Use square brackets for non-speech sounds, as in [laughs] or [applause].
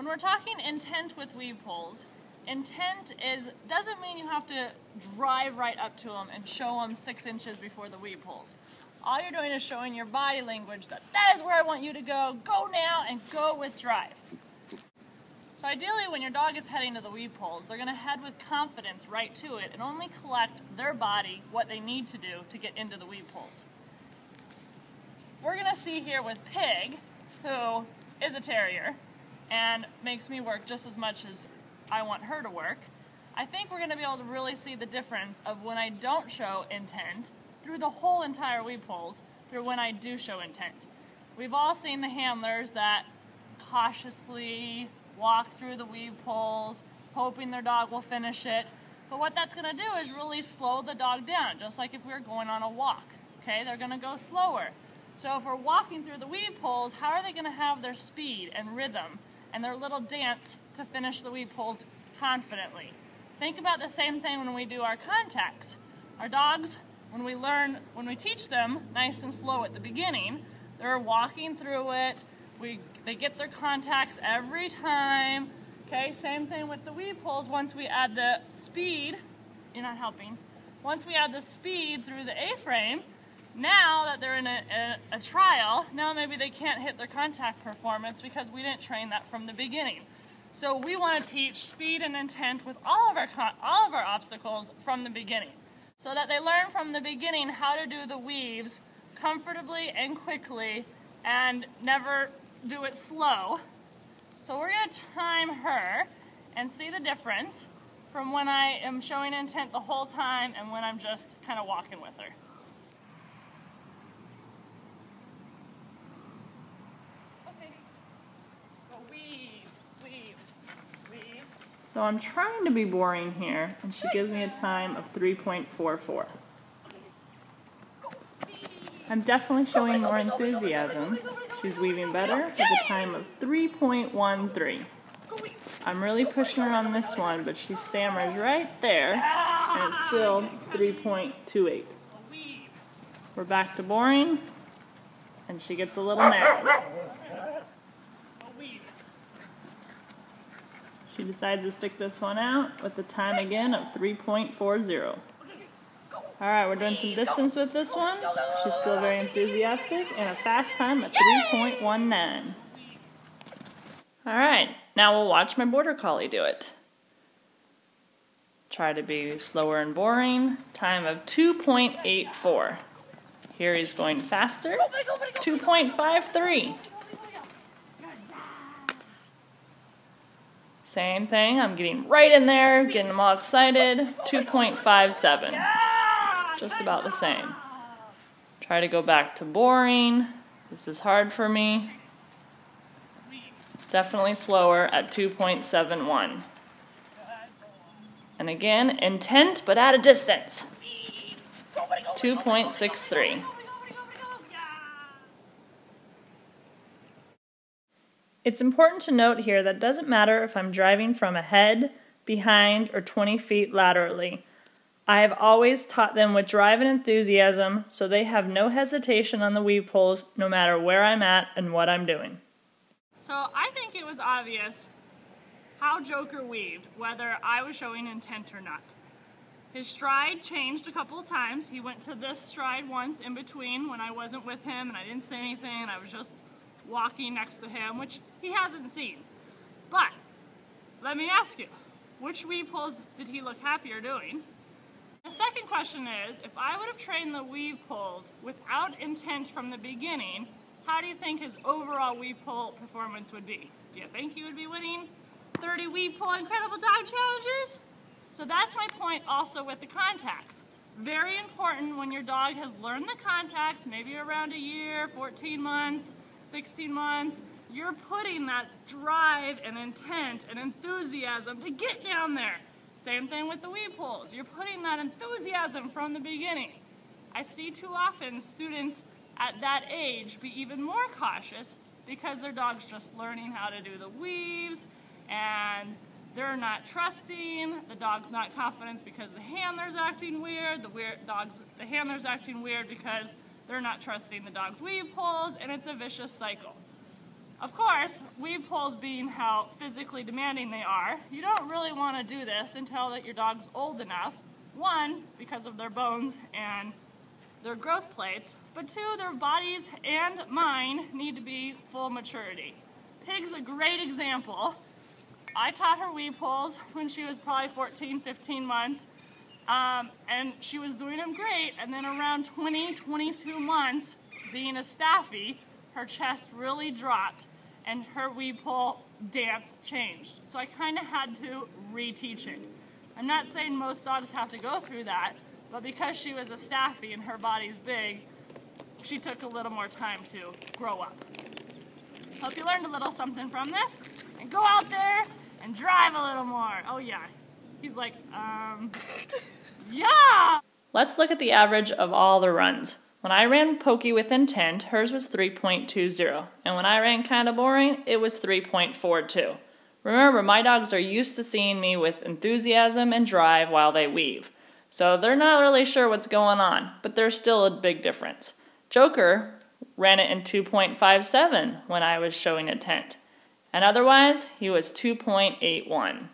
When we're talking intent with weave poles, intent is doesn't mean you have to drive right up to them and show them six inches before the weave poles. All you're doing is showing your body language that that is where I want you to go, go now, and go with drive. So ideally, when your dog is heading to the weave poles, they're going to head with confidence right to it and only collect their body what they need to do to get into the weave poles. We're going to see here with Pig, who is a terrier and makes me work just as much as I want her to work. I think we're going to be able to really see the difference of when I don't show intent through the whole entire weave poles through when I do show intent. We've all seen the handlers that cautiously walk through the weave poles, hoping their dog will finish it. But what that's going to do is really slow the dog down, just like if we are going on a walk. Okay, they're going to go slower. So if we're walking through the weave poles, how are they going to have their speed and rhythm and their little dance to finish the weave poles confidently? Think about the same thing when we do our contacts. Our dogs, when we learn, when we teach them nice and slow at the beginning, they're walking through it, we, they get their contacts every time. Okay, same thing with the weave poles. Once we add the speed, you're not helping. Once we add the speed through the A-frame, now that they're in a, a, a, trial, now maybe they can't hit their contact performance because we didn't train that from the beginning. So we want to teach speed and intent with all of our all of our obstacles from the beginning, so that they learn from the beginning how to do the weaves comfortably and quickly, and never do it slow. So we're going to time her and see the difference from when I am showing intent the whole time and when I'm just kind of walking with her. Okay. weave, weave, weave. So I'm trying to be boring here, and she gives me a time of 3.44. I'm definitely showing more enthusiasm. She's weaving better with a time of 3.13. I'm really pushing her on this one, but she stammers right there, and it's still 3.28. We're back to boring, and she gets a little mad. She decides to stick this one out with a time again of 3.40. Alright, we're doing some distance with this one. She's still very enthusiastic and a fast time at 3.19. Alright, now we'll watch my Border Collie do it. Try to be slower and boring. Time of 2.84. Here he's going faster. 2.53. Same thing, I'm getting right in there, getting them all excited. 2.57 just about the same. Try to go back to boring. This is hard for me. Definitely slower at 2.71. And again, intent but at a distance. 2.63. It's important to note here that it doesn't matter if I'm driving from ahead, behind, or 20 feet laterally. I have always taught them with drive and enthusiasm, so they have no hesitation on the weave poles no matter where I'm at and what I'm doing. So I think it was obvious how Joker weaved, whether I was showing intent or not. His stride changed a couple of times. He went to this stride once in between when I wasn't with him and I didn't say anything and I was just walking next to him, which he hasn't seen. But let me ask you, which weave poles did he look happier doing? The second question is, if I would have trained the weave poles without intent from the beginning, how do you think his overall weave pole performance would be? Do you think he would be winning 30 weave pole incredible dog challenges? So that's my point also with the contacts. Very important when your dog has learned the contacts, maybe around a year, 14 months, 16 months, you're putting that drive and intent and enthusiasm to get down there. Same thing with the weave poles. You're putting that enthusiasm from the beginning. I see too often students at that age be even more cautious because their dog's just learning how to do the weaves and they're not trusting, the dog's not confident because the handler's acting weird, the weird dog's the handler's acting weird because they're not trusting the dog's weave poles and it's a vicious cycle. Of course, weave poles being how physically demanding they are, you don't really want to do this until that your dog's old enough. One, because of their bones and their growth plates, but two, their bodies and mine need to be full maturity. Pig's a great example. I taught her weave poles when she was probably 14, 15 months, um, and she was doing them great, and then around 20, 22 months, being a staffy, her chest really dropped and her weave pole dance changed. So I kind of had to reteach it. I'm not saying most dogs have to go through that, but because she was a staffy and her body's big, she took a little more time to grow up. Hope you learned a little something from this, and go out there and drive a little more. Oh yeah. He's like, um, [laughs] yeah! Let's look at the average of all the runs. When I ran Pokey with intent, hers was 3.20, and when I ran Kinda Boring, it was 3.42. Remember, my dogs are used to seeing me with enthusiasm and drive while they weave, so they're not really sure what's going on, but there's still a big difference. Joker ran it in 2.57 when I was showing intent, and otherwise, he was 2.81.